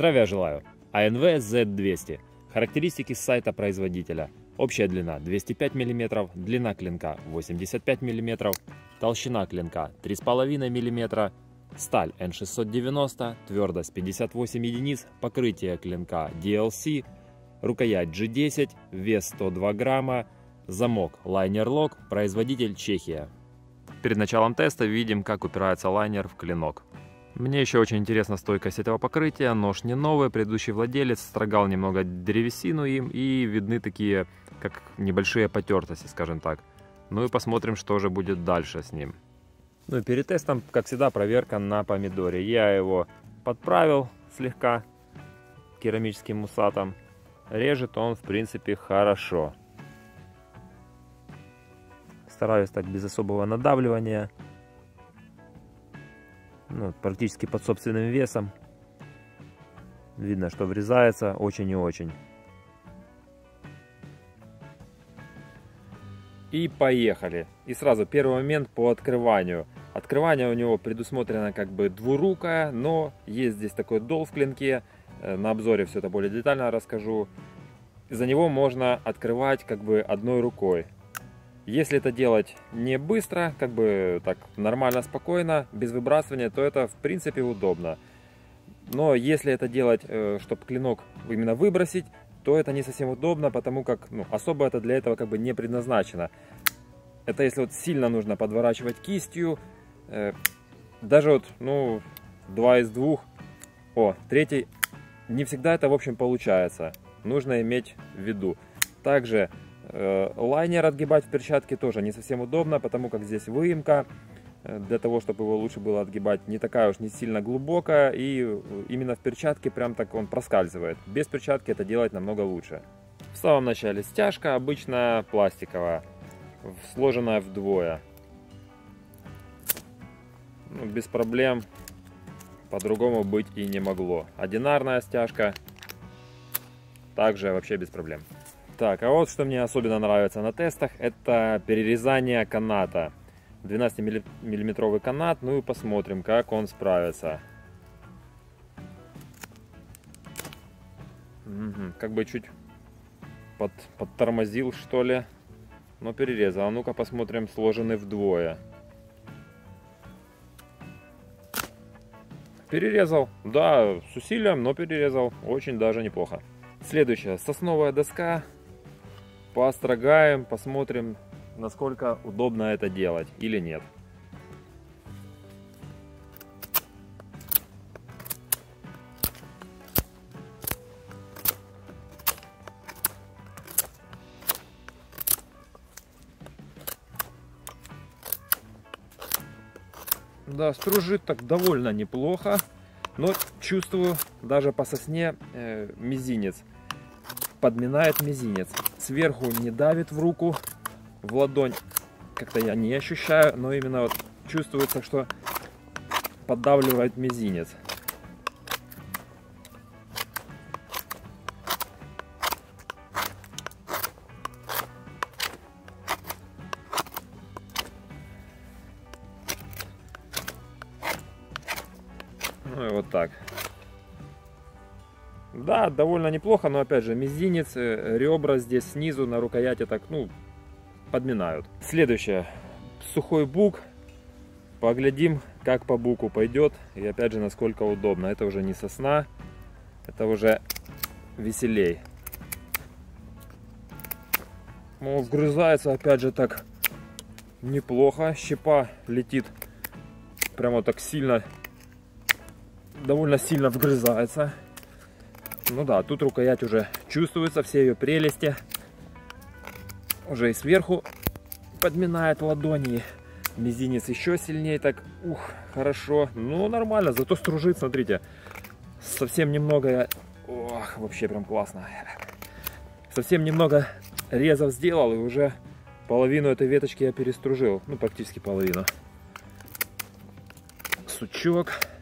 Здравия желаю! ANV Z200. Характеристики с сайта производителя. Общая длина 205 мм, длина клинка 85 мм, толщина клинка 3,5 мм, сталь N690, твердость 58 единиц, покрытие клинка DLC, рукоять G10, вес 102 грамма, замок Liner Lock, производитель Чехия. Перед началом теста видим, как упирается лайнер в клинок. Мне еще очень интересна стойкость этого покрытия. Нож не новый, предыдущий владелец строгал немного древесину им и видны такие, как небольшие потертости, скажем так. Ну и посмотрим, что же будет дальше с ним. Ну и перед тестом, как всегда, проверка на помидоре. Я его подправил слегка керамическим мусатом. Режет он, в принципе, хорошо. Стараюсь так без особого надавливания. Ну, практически под собственным весом. Видно, что врезается очень и очень. И поехали. И сразу первый момент по открыванию. Открывание у него предусмотрено как бы двурукое, но есть здесь такой дол в клинке. Э, на обзоре все это более детально расскажу. За него можно открывать как бы одной рукой. Если это делать не быстро, как бы так нормально, спокойно, без выбрасывания, то это в принципе удобно. Но если это делать, э, чтобы клинок именно выбросить, то это не совсем удобно, потому как ну, особо это для этого как бы не предназначено. Это если вот сильно нужно подворачивать кистью, э, даже вот, ну, два из двух, о, третий, не всегда это, в общем, получается. Нужно иметь в виду. Также лайнер отгибать в перчатке тоже не совсем удобно, потому как здесь выемка. Э, для того, чтобы его лучше было отгибать, не такая уж не сильно глубокая. И э, именно в перчатке прям так он проскальзывает. Без перчатки это делать намного лучше. В самом начале стяжка обычно пластиковая, сложенная вдвое. Ну, без проблем по-другому быть и не могло. Одинарная стяжка также вообще без проблем. Так, а вот что мне особенно нравится на тестах, это перерезание каната. 12-миллиметровый канат, ну и посмотрим, как он справится. Угу, как бы чуть под, подтормозил, что ли. Но перерезал. А ну-ка посмотрим, сложены вдвое. Перерезал. Да, с усилием, но перерезал. Очень даже неплохо. Следующая, сосновая доска поострогаем, посмотрим, насколько удобно это делать или нет. Да, стружит так довольно неплохо, но чувствую даже по сосне э, мизинец подминает мизинец. Сверху не давит в руку, в ладонь как-то я не ощущаю, но именно вот чувствуется, что поддавливает мизинец. Ну и вот так. Да, довольно неплохо, но опять же, мизинец, э, ребра здесь снизу на рукояти так, ну, подминают. Следующее. Сухой бук. Поглядим, как по буку пойдет. И опять же, насколько удобно. Это уже не сосна, это уже веселей. Ну, вгрызается опять же так неплохо. Щепа летит прямо так сильно, довольно сильно вгрызается. Ну да, тут рукоять уже чувствуется, все ее прелести. Уже и сверху подминает ладони. Мизинец еще сильнее так. Ух, хорошо. Ну, нормально, зато стружит, смотрите. Совсем немного... Ох, вообще прям классно. Совсем немного резов сделал и уже половину этой веточки я перестружил. Ну, практически половину. Сучок. О,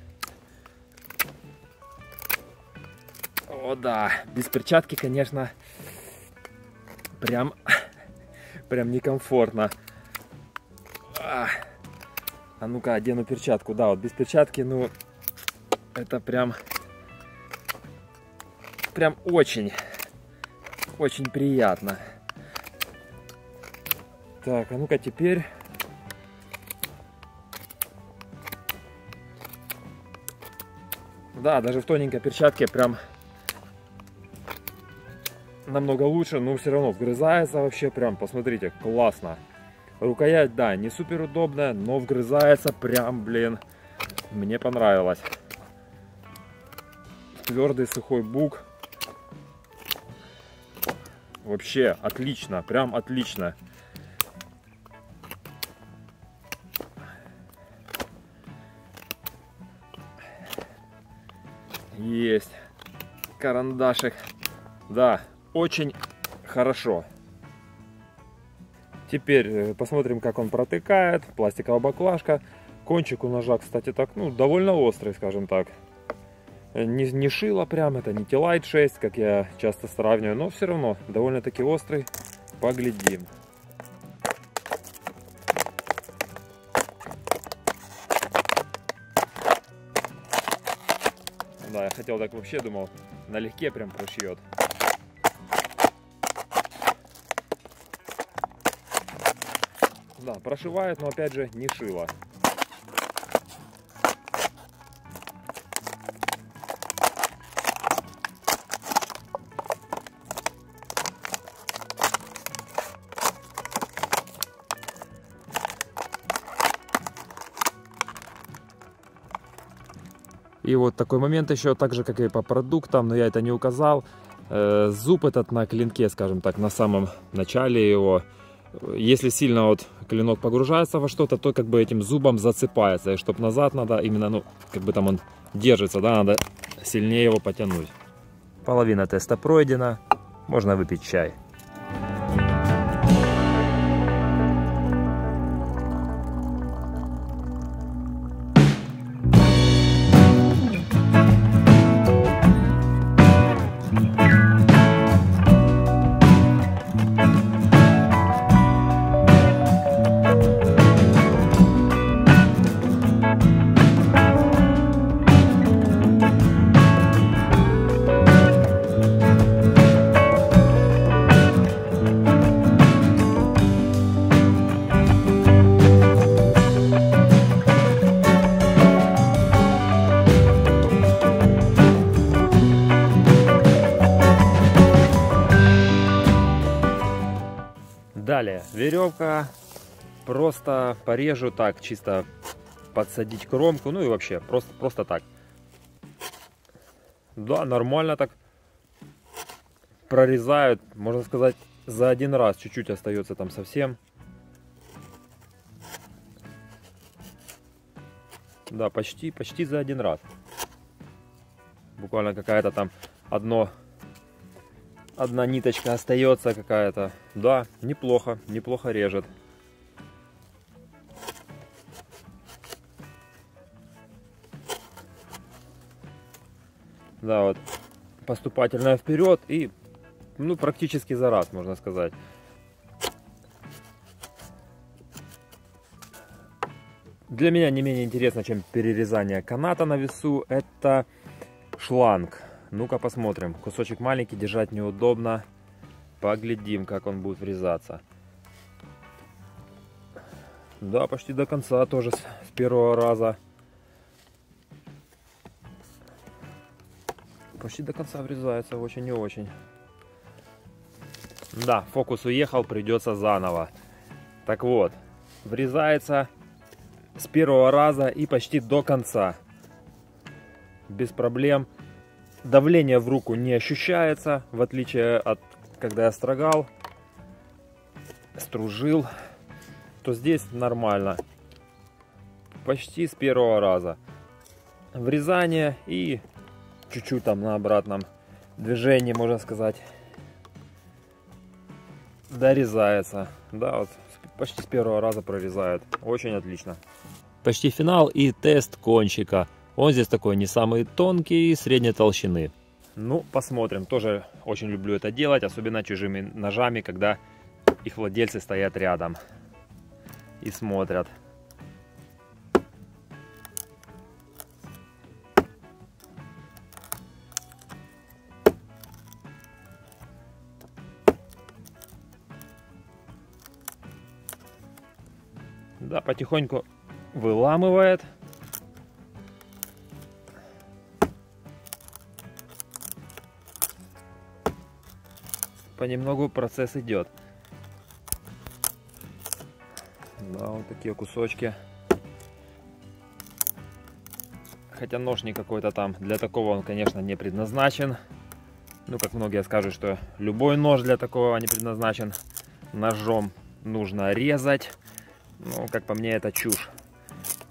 да. Без перчатки, конечно, прям, прям некомфортно. А, а ну-ка, одену перчатку. Да, вот без перчатки, ну, это прям прям очень, очень приятно. Так, а ну-ка теперь... Да, даже в тоненькой перчатке прям намного лучше, но все равно вгрызается вообще прям, посмотрите, классно. Рукоять, да, не супер удобная, но вгрызается прям, блин, мне понравилось. Твердый сухой бук. Вообще отлично, прям отлично. Есть карандашик. Да, очень хорошо. Теперь э, посмотрим, как он протыкает. Пластиковая баклажка. Кончик у ножа, кстати, так, ну, довольно острый, скажем так. Э, не, не шило прям, это не T-Light 6, как я часто сравниваю, но все равно довольно-таки острый. Поглядим. Да, я хотел так вообще, думал, налегке прям прошьет. Да, прошивает, но опять же не шило. И вот такой момент еще, так же как и по продуктам, но я это не указал. Э, зуб этот на клинке, скажем так, на самом начале его. Если сильно вот клинок погружается во что-то, то как бы этим зубом засыпается. И чтобы назад надо именно, ну, как бы там он держится, да, надо сильнее его потянуть. Половина теста пройдена, можно выпить чай. Далее, веревка. Просто порежу так, чисто подсадить кромку. Ну и вообще, просто, просто так. Да, нормально так прорезают, можно сказать, за один раз. Чуть-чуть остается там совсем. Да, почти, почти за один раз. Буквально какая-то там одно одна ниточка остается какая-то. Да, неплохо, неплохо режет. Да, вот поступательная вперед и ну практически за раз, можно сказать. Для меня не менее интересно, чем перерезание каната на весу, это шланг. Ну-ка посмотрим. Кусочек маленький, держать неудобно. Поглядим, как он будет врезаться. Да, почти до конца тоже с первого раза. Почти до конца врезается, очень и очень. Да, фокус уехал, придется заново. Так вот, врезается с первого раза и почти до конца. Без проблем давление в руку не ощущается, в отличие от когда я строгал, стружил, то здесь нормально. Почти с первого раза. Врезание и чуть-чуть там на обратном движении, можно сказать, дорезается. Да, вот почти с первого раза прорезает. Очень отлично. Почти финал и тест кончика. Он здесь такой не самый тонкий, средней толщины. Ну, посмотрим. Тоже очень люблю это делать, особенно чужими ножами, когда их владельцы стоят рядом и смотрят. Да, потихоньку выламывает. Понемногу процесс идет. Да, вот такие кусочки. Хотя нож не какой-то там. Для такого он, конечно, не предназначен. Ну, как многие скажут, что любой нож для такого не предназначен. Ножом нужно резать. Ну, как по мне, это чушь.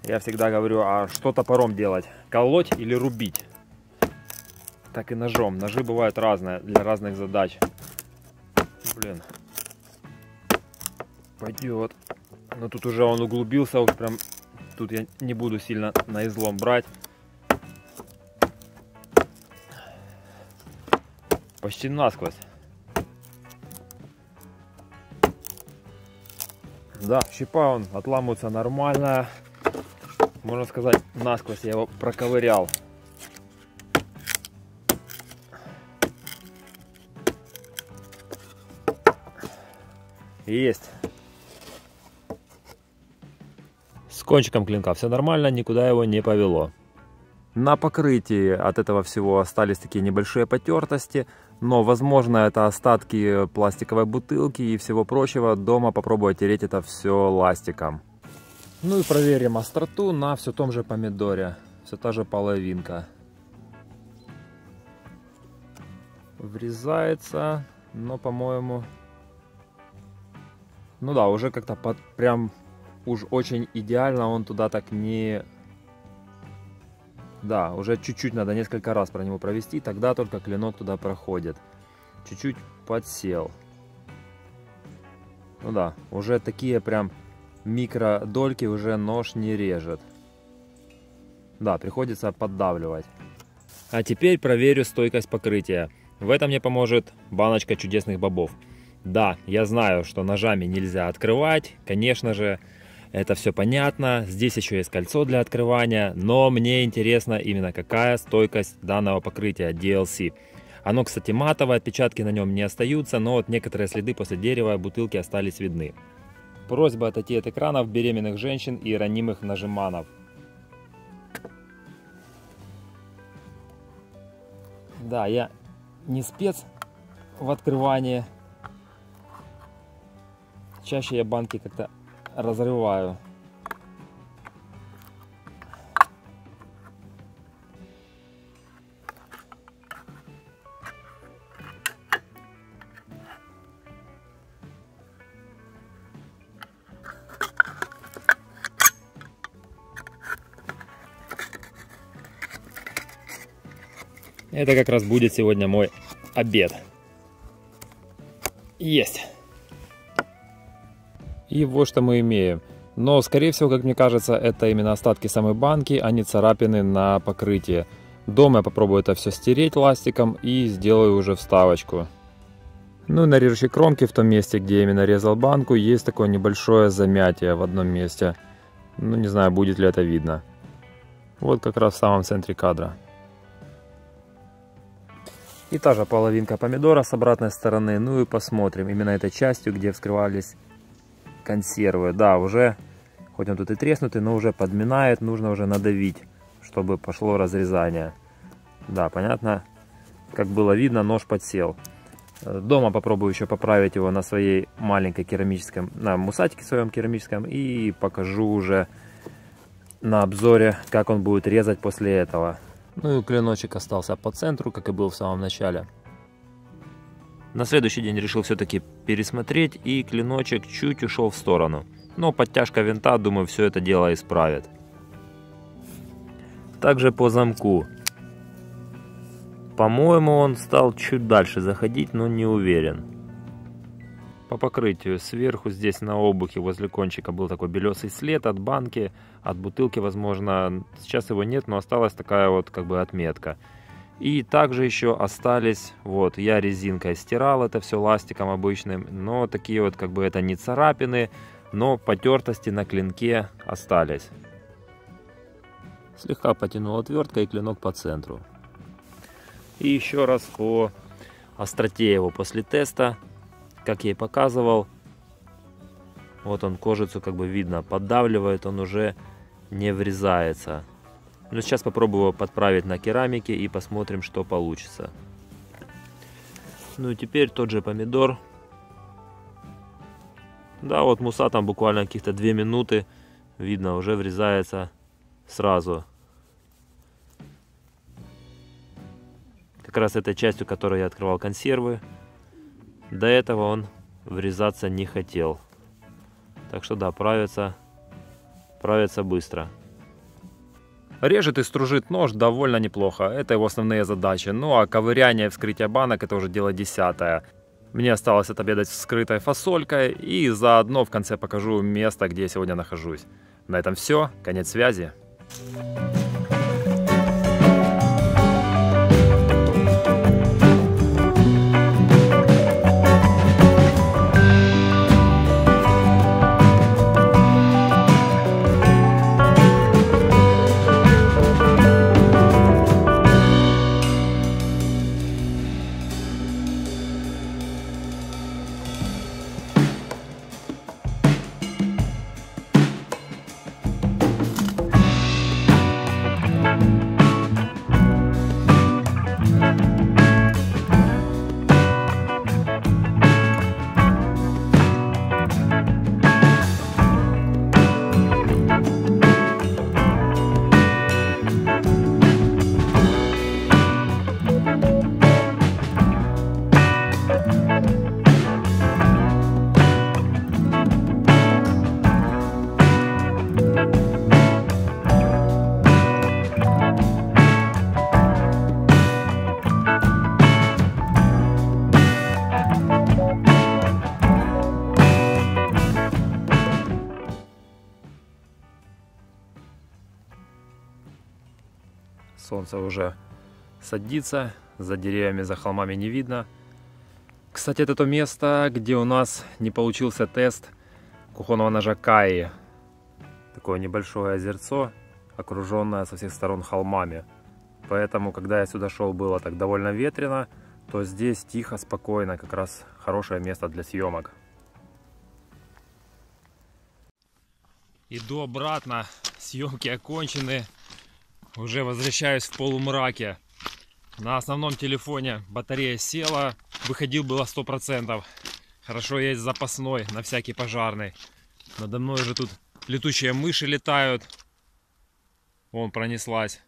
Я всегда говорю, а что топором делать? Колоть или рубить? Так и ножом. Ножи бывают разные, для разных задач. Блин. Пойдет. Но тут уже он углубился, уж прям тут я не буду сильно на излом брать. Почти насквозь. Да, щипа он отламывается нормально. Можно сказать, насквозь я его проковырял. Есть. С кончиком клинка все нормально, никуда его не повело. На покрытии от этого всего остались такие небольшие потертости, но возможно это остатки пластиковой бутылки и всего прочего. Дома попробую тереть это все ластиком. Ну и проверим остроту на все том же помидоре. Все та же половинка. Врезается, но по-моему... Ну да, уже как-то под прям уж очень идеально он туда так не да, уже чуть-чуть надо несколько раз про него провести, тогда только клинок туда проходит. Чуть-чуть подсел. Ну да, уже такие прям микродольки уже нож не режет. Да, приходится поддавливать. А теперь проверю стойкость покрытия. В этом мне поможет баночка чудесных бобов. Да, я знаю, что ножами нельзя открывать, конечно же, это все понятно. Здесь еще есть кольцо для открывания. Но мне интересно именно какая стойкость данного покрытия DLC. Оно, кстати, матовое, отпечатки на нем не остаются, но вот некоторые следы после дерева бутылки остались видны. Просьба отойти от экранов беременных женщин и ранимых нажиманов. Да, я не спец в открывании. Чаще я банки как-то разрываю. Это как раз будет сегодня мой обед. Есть. И вот что мы имеем. Но, скорее всего, как мне кажется, это именно остатки самой банки, а не царапины на покрытии. Дома я попробую это все стереть ластиком и сделаю уже вставочку. Ну и на режущей кромке, в том месте, где я именно резал банку, есть такое небольшое замятие в одном месте. Ну, не знаю, будет ли это видно. Вот как раз в самом центре кадра. И та же половинка помидора с обратной стороны. Ну и посмотрим именно этой частью, где вскрывались консервы. Да, уже, хоть он тут и треснутый, но уже подминает, нужно уже надавить, чтобы пошло разрезание. Да, понятно, как было видно, нож подсел. Дома попробую еще поправить его на своей маленькой керамическом, на мусатике своем керамическом и покажу уже на обзоре, как он будет резать после этого. Ну и клиночек остался по центру, как и был в самом начале. На следующий день решил все-таки пересмотреть и клиночек чуть ушел в сторону. Но подтяжка винта, думаю, все это дело исправит. Также по замку. По-моему, он стал чуть дальше заходить, но не уверен. По покрытию сверху здесь на обухе возле кончика был такой белесый след от банки, от бутылки, возможно. Сейчас его нет, но осталась такая вот как бы отметка. И также еще остались, вот, я резинкой стирал это все ластиком обычным, но такие вот, как бы это не царапины, но потертости на клинке остались. Слегка потянул отвертка и клинок по центру. И еще раз по остроте его после теста, как я и показывал, Вот он кожицу как бы видно, поддавливает, он уже не врезается. Но сейчас попробую подправить на керамике и посмотрим, что получится. Ну и теперь тот же помидор. Да, вот муса там буквально каких-то 2 минуты. Видно, уже врезается сразу. Как раз этой частью, которой я открывал консервы. До этого он врезаться не хотел. Так что да, правится, правится быстро. Режет и стружит нож довольно неплохо. Это его основные задачи. Ну а ковыряние и вскрытие банок это уже дело десятое. Мне осталось отобедать вскрытой фасолькой и заодно в конце покажу место, где я сегодня нахожусь. На этом все. Конец связи. Солнце уже садится, за деревьями, за холмами не видно. Кстати, это то место, где у нас не получился тест кухонного ножа Каи. Такое небольшое озерцо, окруженное со всех сторон холмами. Поэтому, когда я сюда шел, было так довольно ветрено, то здесь тихо, спокойно, как раз хорошее место для съемок. Иду обратно, съемки окончены. Уже возвращаюсь в полумраке. На основном телефоне батарея села. Выходил было 100%. Хорошо есть запасной, на всякий пожарный. Надо мной уже тут летучие мыши летают. Вон пронеслась.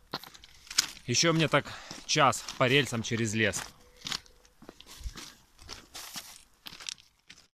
Еще мне так час по рельсам через лес.